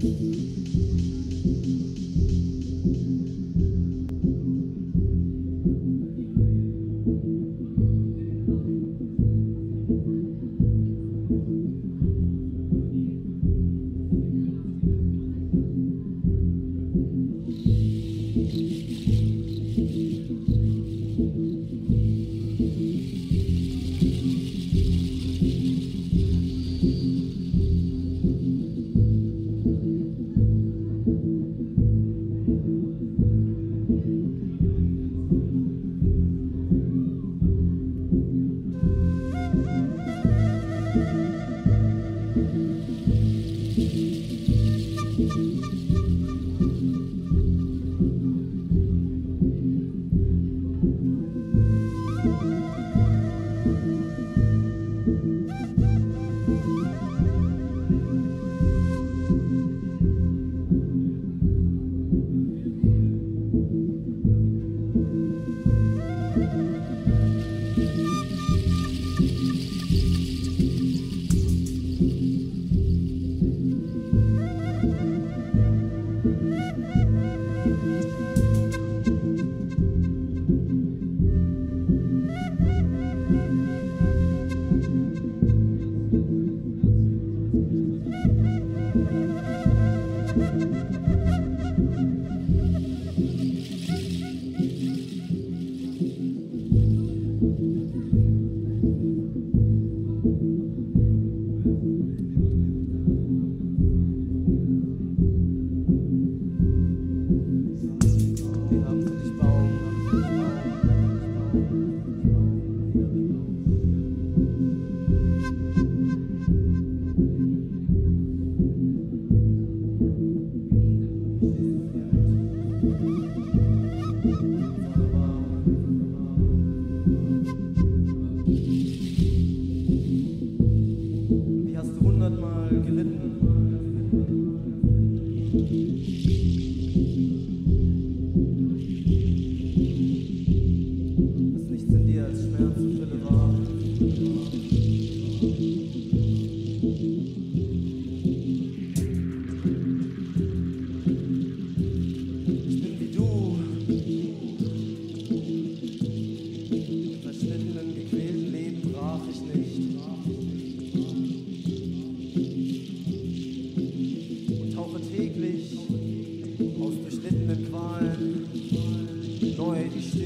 Thank mm -hmm. you.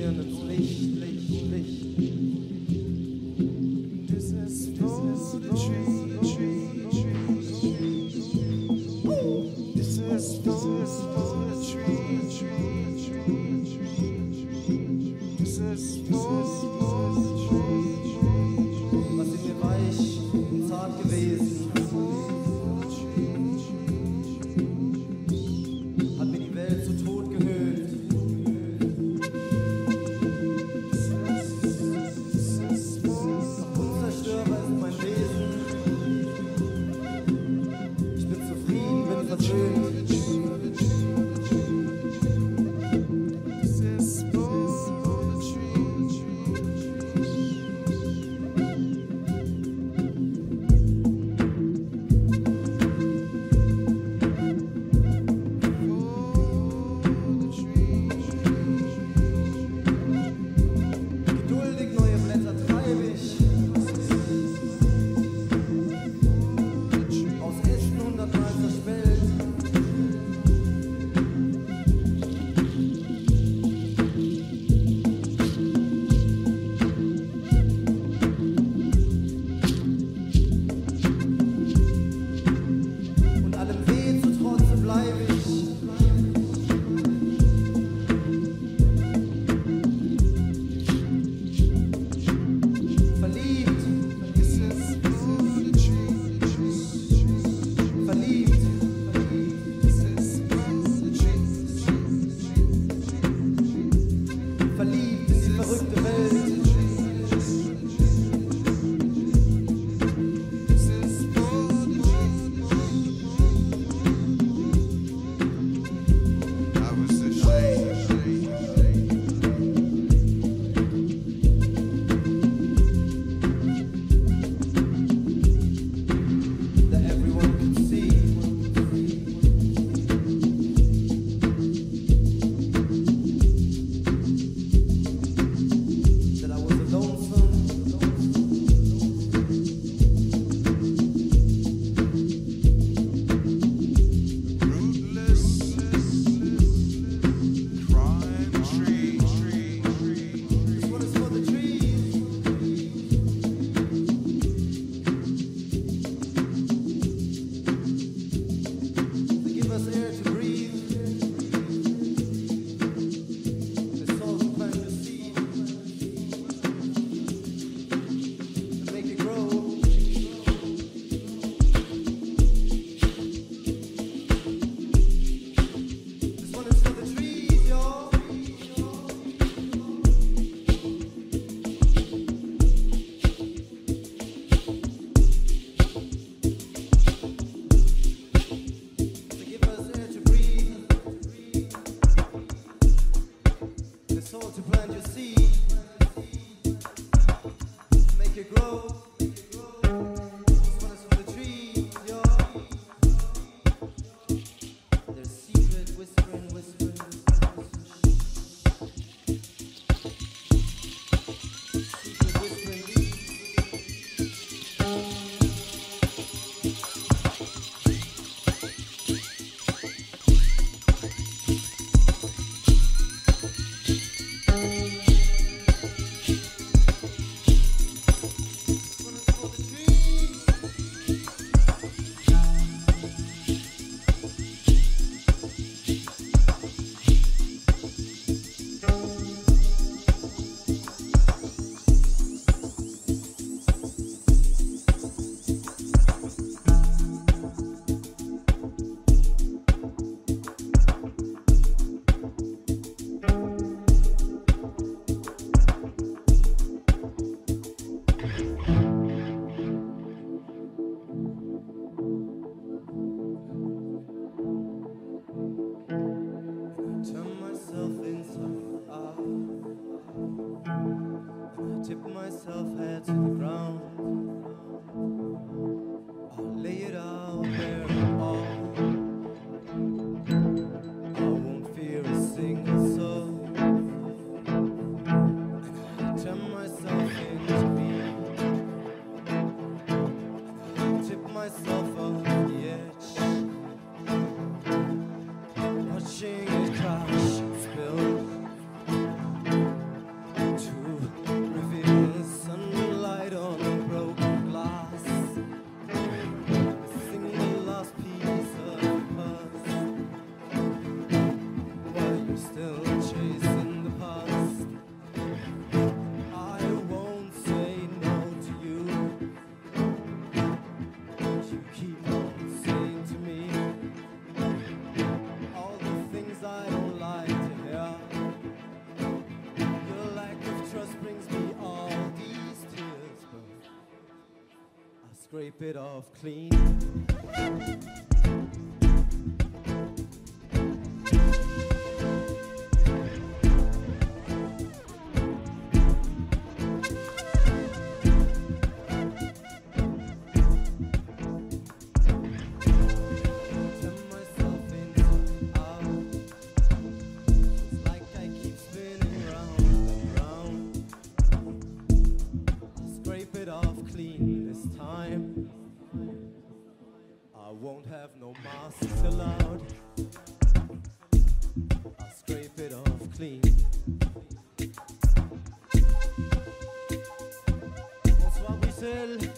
Licht, Licht, Licht, Licht. This is for the tree, tree, tree. This is for the tree, tree, tree. This is for soul to plant your seed, make it grow. Tip myself head to the ground. Scrape it off clean. Bruxelles.